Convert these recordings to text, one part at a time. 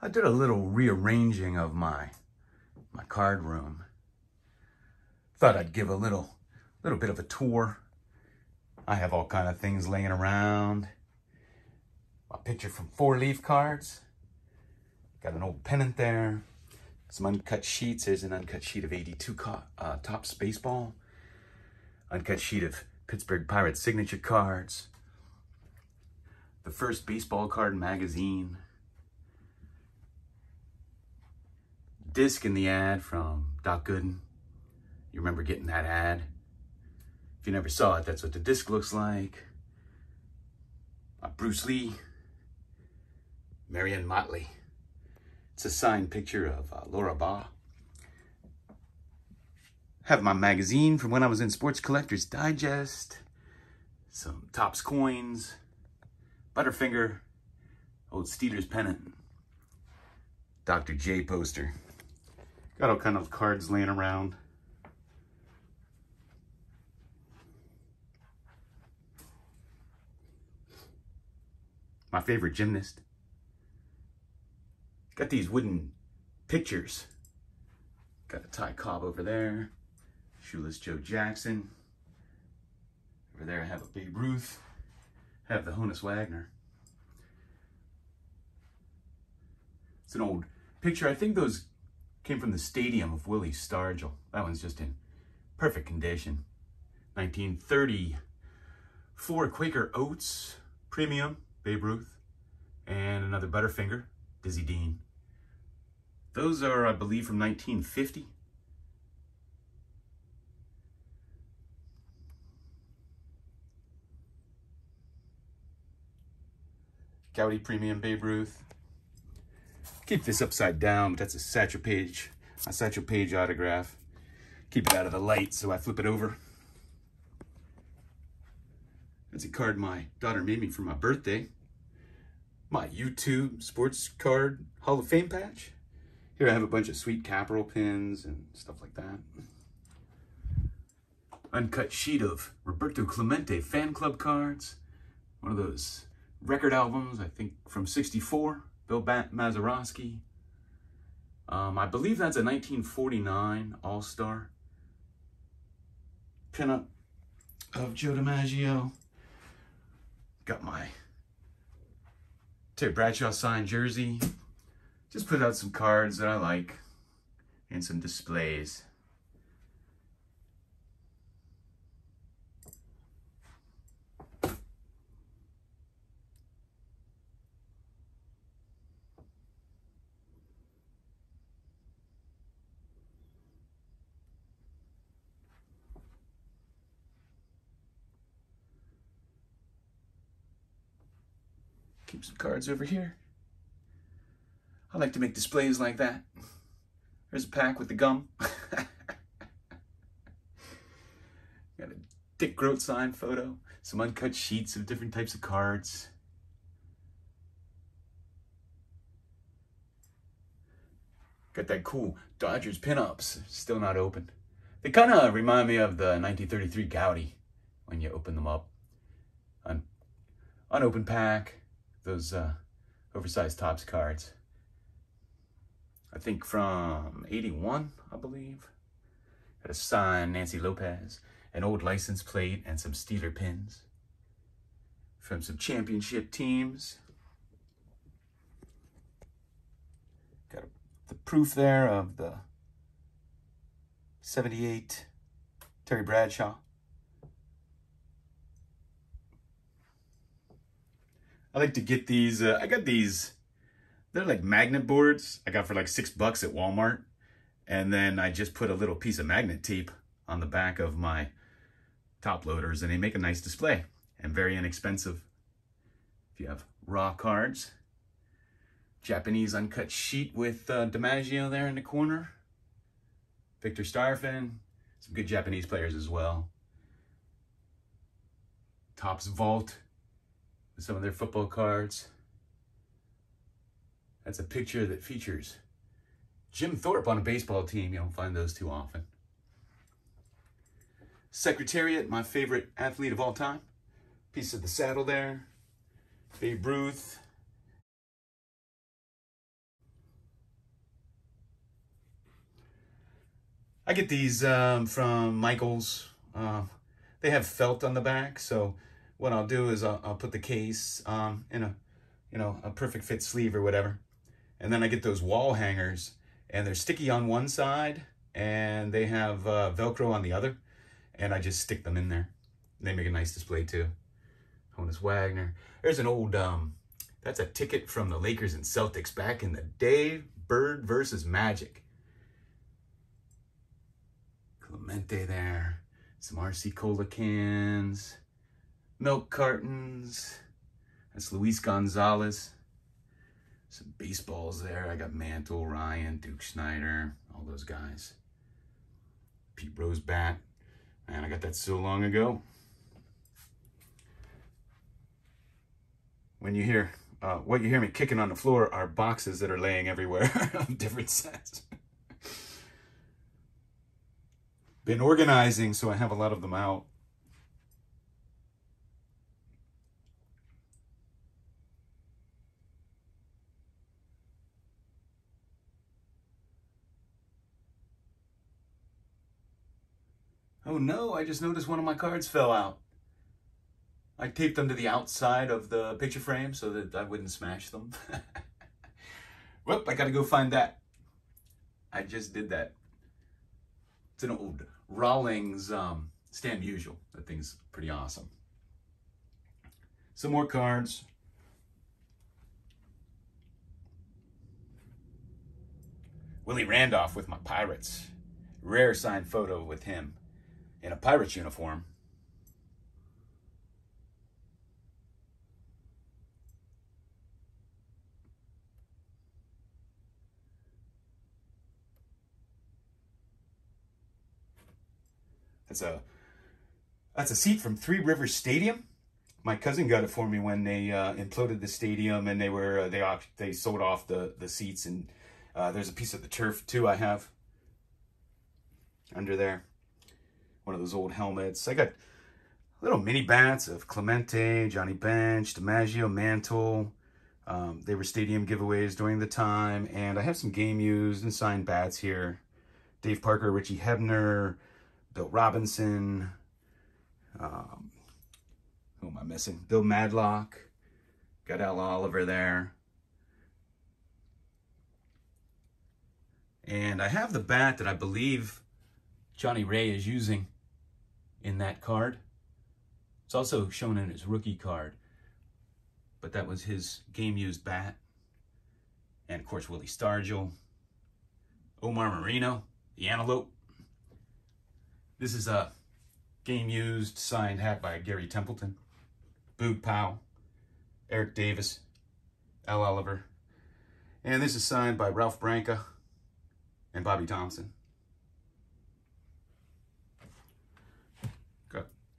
I did a little rearranging of my my card room. Thought I'd give a little little bit of a tour. I have all kind of things laying around. My picture from Four Leaf Cards. Got an old pennant there. Some uncut sheets. There's an uncut sheet of 82 uh, Baseball. Uncut sheet of Pittsburgh Pirates signature cards. The first baseball card magazine. Disc in the ad from Doc Gooden. You remember getting that ad? If you never saw it, that's what the disc looks like. Uh, Bruce Lee. Marion Motley. It's a signed picture of uh, Laura Baugh. Have my magazine from when I was in Sports Collectors Digest. Some Topps coins. Butterfinger. Old Steelers pennant. Dr. J poster. Got all kind of cards laying around. My favorite gymnast. Got these wooden pictures. Got a Ty Cobb over there. Shoeless Joe Jackson. Over there I have a Babe Ruth. Have the Honus Wagner. It's an old picture. I think those came from the stadium of Willie Stargell. That one's just in perfect condition. 1934 Quaker Oats Premium, Babe Ruth, and another Butterfinger, Dizzy Dean. Those are, I believe, from 1950. Goudey Premium Babe Ruth. Keep this upside down, but that's a Satchel Paige, a Satchel Paige autograph. Keep it out of the light, so I flip it over. That's a card my daughter made me for my birthday. My YouTube sports card Hall of Fame patch. Here I have a bunch of Sweet Caporal pins and stuff like that. Uncut sheet of Roberto Clemente fan club cards. One of those record albums, I think from 64. Bill Mazeroski. Um, I believe that's a 1949 All-Star pinup of Joe DiMaggio. Got my Terry Bradshaw signed jersey. Just put out some cards that I like and some displays. Keep some cards over here. I like to make displays like that. There's a pack with the gum. Got a Dick Groat signed photo. Some uncut sheets of different types of cards. Got that cool Dodgers pinups. Still not open. They kind of remind me of the 1933 Goudey when you open them up. Un unopened pack. Those uh, oversized Topps cards. I think from 81, I believe. Got a sign, Nancy Lopez, an old license plate, and some Steeler pins from some championship teams. Got the proof there of the 78 Terry Bradshaw. I like to get these, uh, I got these they're like magnet boards I got for like six bucks at Walmart. And then I just put a little piece of magnet tape on the back of my top loaders and they make a nice display and very inexpensive. If you have raw cards, Japanese uncut sheet with uh, DiMaggio there in the corner, Victor Starffin, some good Japanese players as well. Topps Vault some of their football cards. That's a picture that features Jim Thorpe on a baseball team. You don't find those too often. Secretariat, my favorite athlete of all time. Piece of the saddle there. Babe Ruth. I get these um, from Michaels. Uh, they have felt on the back, so what I'll do is I'll, I'll put the case um, in a, you know, a perfect fit sleeve or whatever. And then I get those wall hangers and they're sticky on one side and they have uh, Velcro on the other. And I just stick them in there. They make a nice display too. Honus Wagner. There's an old, um, that's a ticket from the Lakers and Celtics back in the day. Bird versus Magic. Clemente there. Some RC Cola cans. Milk cartons. That's Luis Gonzalez. Some baseballs there. I got Mantle, Ryan, Duke Snider, all those guys. Pete Rose bat. Man, I got that so long ago. When you hear, uh, what you hear me kicking on the floor are boxes that are laying everywhere of different sets. Been organizing, so I have a lot of them out. Oh no, I just noticed one of my cards fell out. I taped them to the outside of the picture frame so that I wouldn't smash them. Whoop, I gotta go find that. I just did that. It's an old Rawlings um, Stan Musial. That thing's pretty awesome. Some more cards. Willie Randolph with my Pirates. Rare signed photo with him in a pirate's uniform. That's a that's a seat from Three Rivers Stadium. My cousin got it for me when they uh, imploded the stadium, and they were uh, they they sold off the the seats, and uh, there's a piece of the turf too. I have under there one of those old helmets. I got little mini bats of Clemente, Johnny Bench, DiMaggio, Mantle. Um, they were stadium giveaways during the time. And I have some game used and signed bats here. Dave Parker, Richie Hebner, Bill Robinson. Um, who am I missing? Bill Madlock. Got Al Oliver there. And I have the bat that I believe Johnny Ray is using in that card. It's also shown in his rookie card, but that was his game-used bat. And of course, Willie Stargell, Omar Moreno, the Antelope. This is a game-used signed hat by Gary Templeton, Boog Powell, Eric Davis, Al Oliver. And this is signed by Ralph Branca and Bobby Thomson.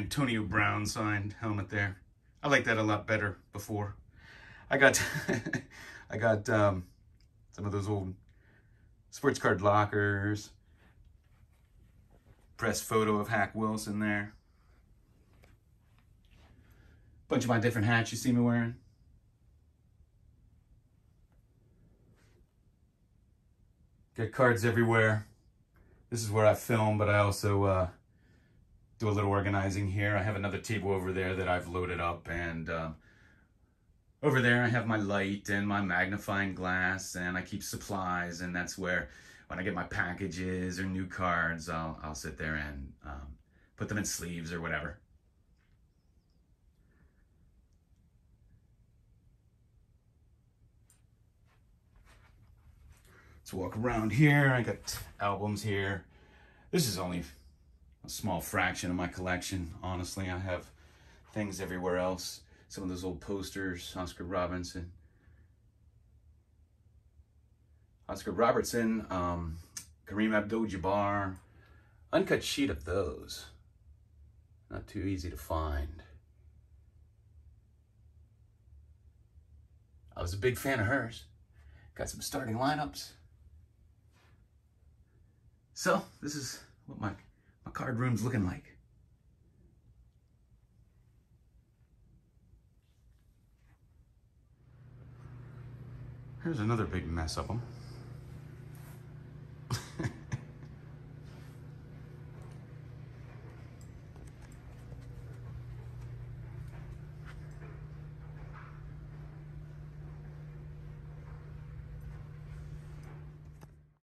Antonio Brown signed helmet there. I like that a lot better before. I got I got um, some of those old sports card lockers. Press photo of Hack Wilson there. Bunch of my different hats you see me wearing. Got cards everywhere. This is where I film, but I also uh, do a little organizing here. I have another table over there that I've loaded up and uh, over there I have my light and my magnifying glass and I keep supplies and that's where when I get my packages or new cards, I'll, I'll sit there and um, put them in sleeves or whatever. Let's walk around here. I got albums here. This is only a small fraction of my collection. Honestly, I have things everywhere else. Some of those old posters, Oscar Robinson. Oscar Robertson, um, Kareem Abdul-Jabbar. Uncut sheet of those. Not too easy to find. I was a big fan of hers. Got some starting lineups. So, this is what my my card room's looking like. Here's another big mess of them.